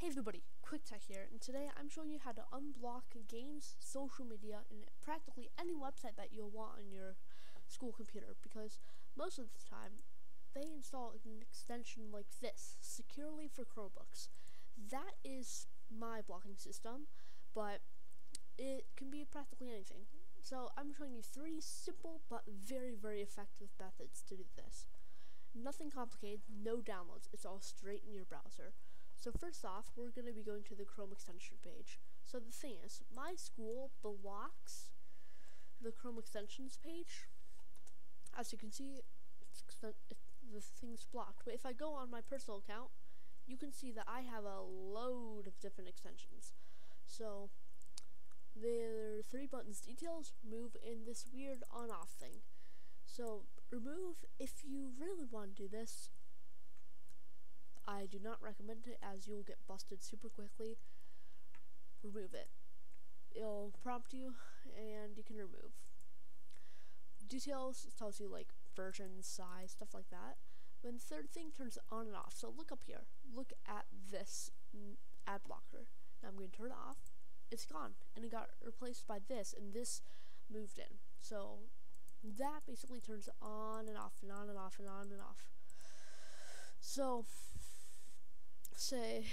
Hey everybody, QuickTech here, and today I'm showing you how to unblock games, social media, and practically any website that you'll want on your school computer because most of the time they install an extension like this, Securly for Chromebooks. That is my blocking system, but it can be practically anything. So I'm showing you three simple but very, very effective methods to do this. Nothing complicated, no downloads, it's all straight in your browser. So first off, we're going to be going to the Chrome extension page. So the thing is, my school blocks the Chrome extensions page. As you can see, the thing's blocked. But if I go on my personal account, you can see that I have a load of different extensions. So there are three buttons, details, move, and this weird on-off thing. So remove, if you really want to do this, I do not recommend it as you'll get busted super quickly. Remove it. It'll prompt you and you can remove. Details tells you like version, size, stuff like that. Then the third thing turns on and off. So look up here. Look at this ad blocker. Now I'm going to turn it off. It's gone. And it got replaced by this and this moved in. So that basically turns on and off and on and off and on and off. So say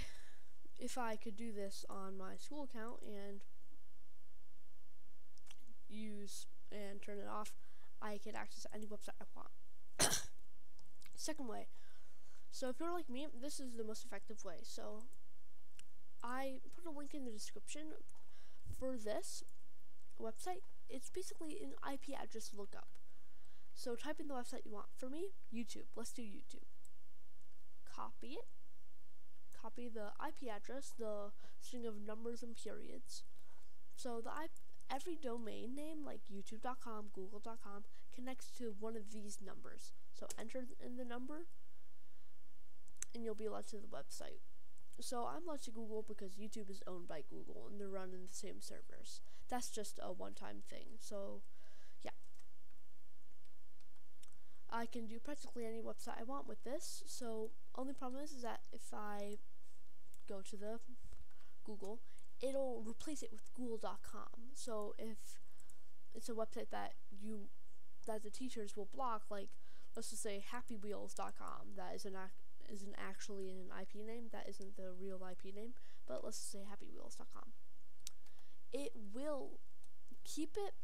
if I could do this on my school account and use and turn it off, I could access any website I want. Second way, so if you're like me, this is the most effective way. So I put a link in the description for this website. It's basically an IP address lookup. So type in the website you want. For me, YouTube. Let's do YouTube. Copy it copy the IP address, the string of numbers and periods. So the IP, every domain name like youtube.com, google.com connects to one of these numbers. So enter in the number and you'll be led to the website. So I'm led to Google because YouTube is owned by Google and they're running the same servers. That's just a one-time thing. So yeah. I can do practically any website I want with this. So only problem is, is that if I go to the Google, it'll replace it with google.com. So if it's a website that you that the teachers will block, like let's just say happywheels.com, that is an isn't actually an IP name, that isn't the real IP name, but let's say happywheels.com. It will keep it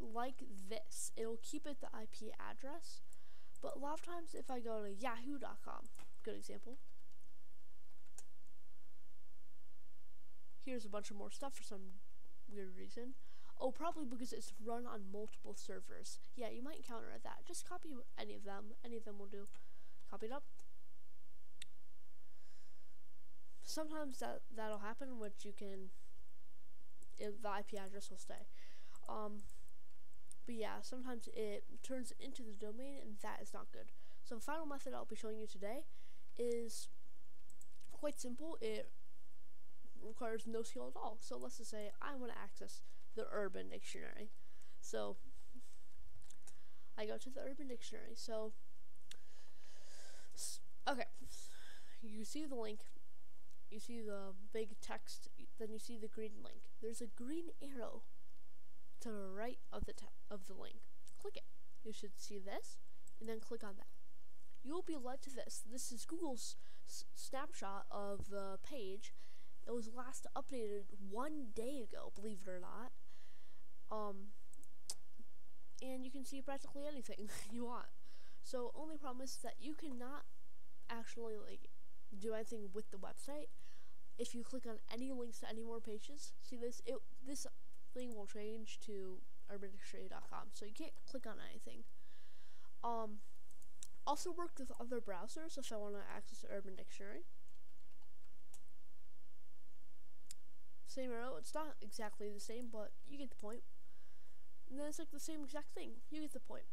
like this. It'll keep it the IP address, but a lot of times if I go to yahoo.com, good example, here's a bunch of more stuff for some weird reason. Oh, probably because it's run on multiple servers. Yeah, you might encounter that. Just copy any of them. Any of them will do. Copy it up. Sometimes that that'll happen, which you can. It, the IP address will stay. Um, but yeah, sometimes it turns into the domain, and that is not good. So the final method I'll be showing you today is quite simple. It requires no skill at all. So let's just say I want to access the Urban Dictionary. So I go to the Urban Dictionary. So okay, you see the link, you see the big text, then you see the green link. There's a green arrow to the right of the of the link. Click it. You should see this, and then click on that. You will be led to this. This is Google's snapshot of the page it was last updated one day ago, believe it or not. Um, and you can see practically anything you want. So only problem is that you cannot actually like do anything with the website. If you click on any links to any more pages, see this it this thing will change to urbandictionary.com. So you can't click on anything. Um, also worked with other browsers if I want to access Urban Dictionary. Same arrow. It's not exactly the same, but you get the point. And then it's like the same exact thing. You get the point.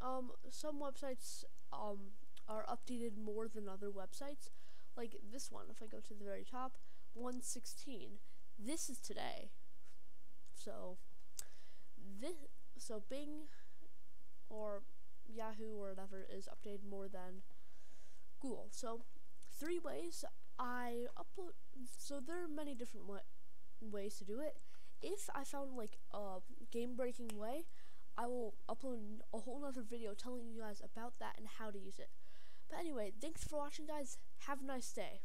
Um, some websites um are updated more than other websites. Like this one, if I go to the very top, 116. This is today. So this so Bing or Yahoo or whatever is updated more than Google. So three ways I upload. So there are many different ways to do it. If I found like a game breaking way, I will upload a whole other video telling you guys about that and how to use it. But anyway, thanks for watching, guys. Have a nice day.